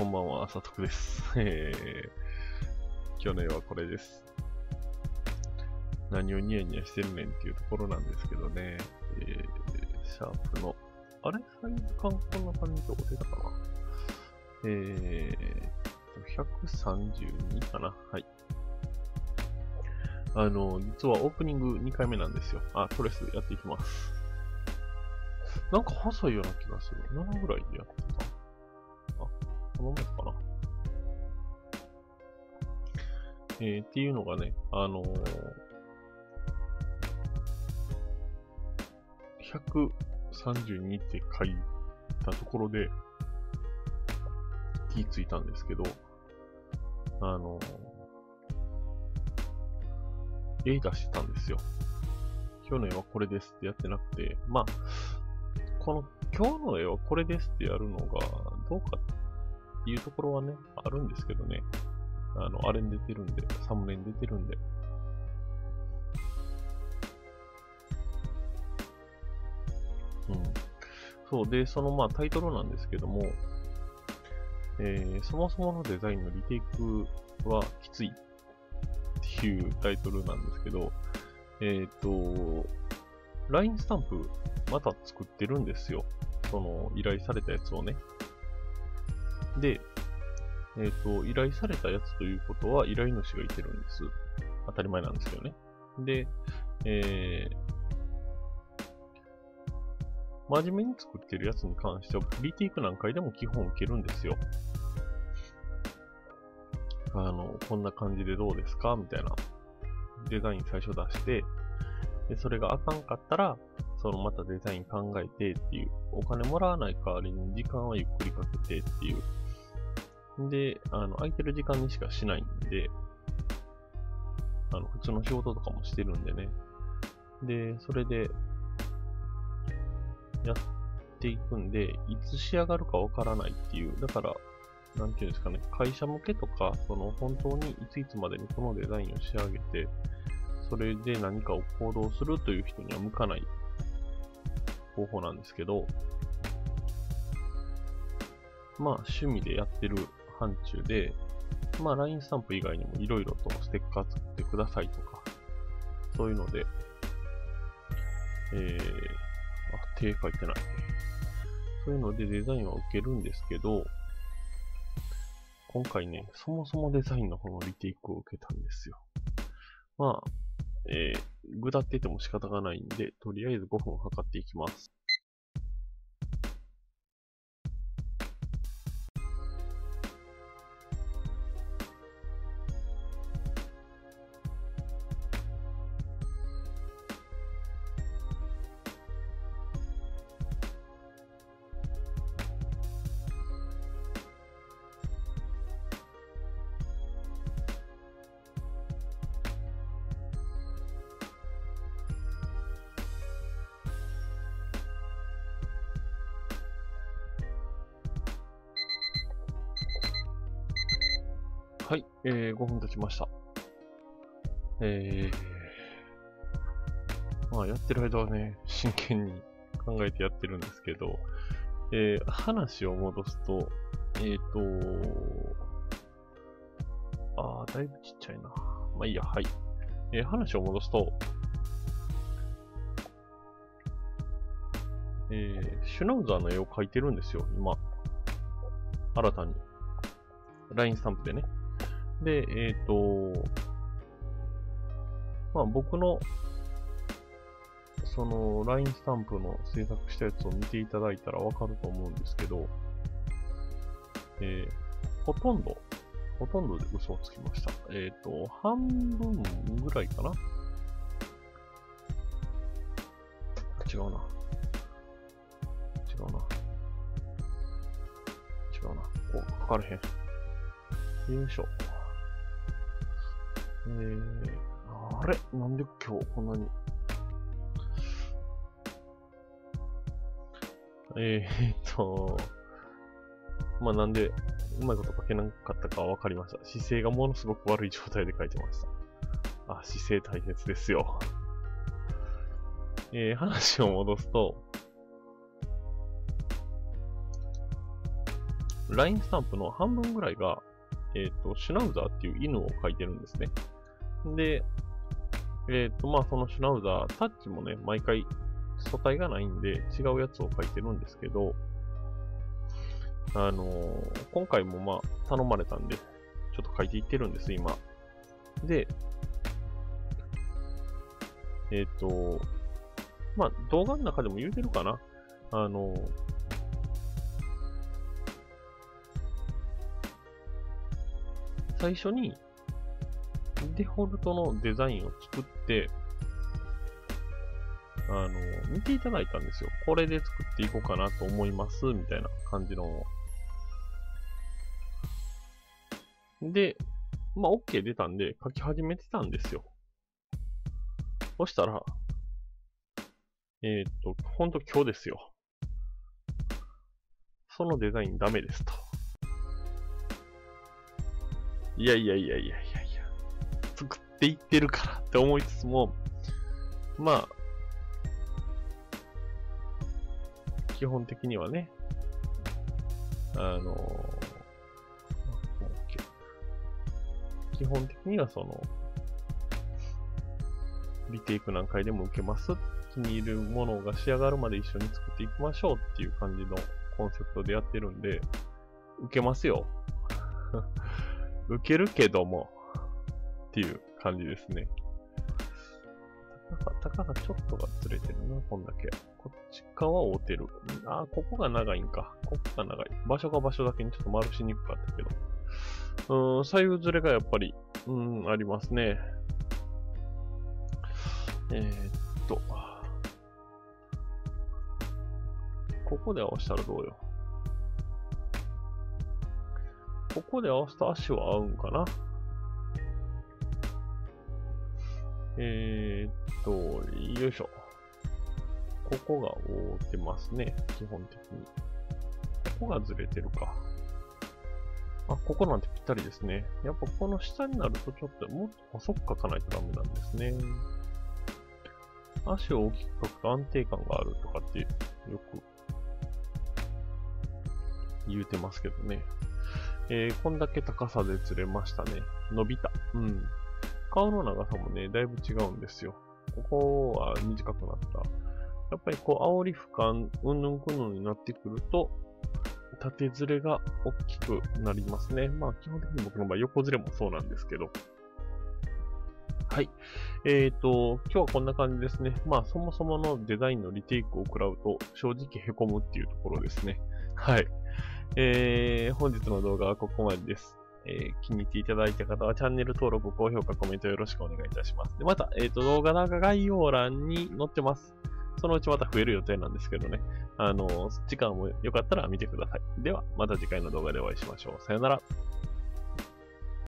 こんばんは、佐徳です。えー、今日の絵はこれです。何をニヤニヤしてるねんっていうところなんですけどね、えー、シャープの、あれ？サイズ感こんな感じで出たかなえー、132かなはい。あの、実はオープニング2回目なんですよ。あ、トレスやっていきます。なんか細いような気がする。7ぐらいでやってた。このかな。えー、っていうのがね、あのー、132って書いたところで気ついたんですけど、あのー、絵出してたんですよ。今日の絵はこれですってやってなくて、まあ、この今日の絵はこれですってやるのがどうかっていうところはね、あるんですけどね。あの、あれに出てるんで、サムネに出てるんで。うん。そう。で、そのまあタイトルなんですけども、えー、そもそものデザインのリテイクはきついっていうタイトルなんですけど、えっ、と、LINE スタンプまた作ってるんですよ。その依頼されたやつをね。で、えっ、と、依頼されたやつということは依頼主がいてるんです。当たり前なんですけどね。で、えー、真面目に作ってるやつに関しては、リテイク何回でも基本受けるんですよ。あの、こんな感じでどうですか？みたいなデザイン最初出して、で、それがあかんかったら、そのまたデザイン考えてっていう、お金もらわない代わりに時間はゆっくりかけてっていう。で、あの、空いてる時間にしかしないんで、あの、普通の仕事とかもしてるんでね。で、それで、やっていくんで、いつ仕上がるかわからないっていう。だから、なんていうんですかね、会社向けとか、その本当にいついつまでにこのデザインを仕上げて、それで何かを行動するという人には向かない方法なんですけど、まあ趣味でやってる範疇で、まあ LINE スタンプ以外にもいろいろとステッカー作ってくださいとか、そういうので、えー、あ、手書いてない。そういうのでデザインは受けるんですけど、今回ね、そもそもデザインの方のリテイクを受けたんですよ。まあ、えー、ぐだってても仕方がないんで、とりあえず5分測っていきます。はい、えー、5分経ちました。えー、まあやってる間はね、真剣に考えてやってるんですけど、えー、話を戻すと、えーと、あー、だいぶちっちゃいな。まあいいや、はい。えー、話を戻すと、えー、シュナウザーの絵を描いてるんですよ、今。新たに。LINE スタンプでね。で、えっ、と、まあ僕の、その LINE スタンプの制作したやつを見ていただいたらわかると思うんですけど、えー、ほとんど、ほとんどで嘘をつきました。えっ、と、半分ぐらいかな？違うな。違うな。違うな。お、書かれへん。よいしょ。えー、あれ？なんで今日こんなに？えー、っと、まあ、なんで、うまいこと書けなかったかは分かりました。姿勢がものすごく悪い状態で書いてました。あ、姿勢大切ですよ。えー、話を戻すと、ラインスタンプの半分ぐらいが、えっ、ー、と、シュナウザーっていう犬を描いてるんですね。で、えっ、ー、と、まあ、そのシュナウザー、タッチもね、毎回素体がないんで違うやつを描いてるんですけど、あのー、今回もまあ、頼まれたんで、ちょっと書いていってるんです、今。で、えっ、ー、と、まあ、動画の中でも言うてるかな。あの、最初に、デフォルトのデザインを作って、あの、見ていただいたんですよ。これで作っていこうかなと思います、みたいな感じの。で、まあ、OK 出たんで、書き始めてたんですよ。そしたら、えっ、と、ほんと今日ですよ。そのデザインダメですと。いやいやいやいやいや、作っていってるからって思いつつも、まあ、基本的にはね、あの基本的にはその、リテイク何回でも受けます。気に入るものが仕上がるまで一緒に作っていきましょうっていう感じのコンセプトでやってるんで、受けますよ。受けるけども、っていう感じですね。たかがちょっとがずれてるな、こんだけ。こっち側を追ってる。あ、ここが長いんか。ここが長い。場所が場所だけにちょっと丸しにくかったけど。うん、左右ずれがやっぱり、うん、ありますね。えー、っと。ここで合わせたらどうよ。ここで合わせた足は合うんかなえー、っと、よいしょ。ここが覆ってますね、基本的に。ここがずれてるか。あ、ここなんてぴったりですね。やっぱこの下になるとちょっともっと細く書かないとダメなんですね。足を大きく書くと安定感があるとかってよく言うてますけどね。えー、こんだけ高さでずれましたね。伸びた。うん。顔の長さもね、だいぶ違うんですよ。ここは短くなった。やっぱりこう、煽り俯瞰、うんぬんくんぬんになってくると、縦ずれが大きくなりますね。まあ、基本的に僕の場合、横ずれもそうなんですけど。はい。えっ、ー、と、今日はこんな感じですね。まあ、そもそものデザインのリテイクを食らうと、正直凹むっていうところですね。はい。えー、本日の動画はここまでです。えー、気に入っていただいた方はチャンネル登録、高評価、コメントよろしくお願いいたします。でまた、えっ、ー、と、動画なんか概要欄に載ってます。そのうちまた増える予定なんですけどね。あの、時間もよかったら見てください。では、また次回の動画でお会いしましょう。さよなら。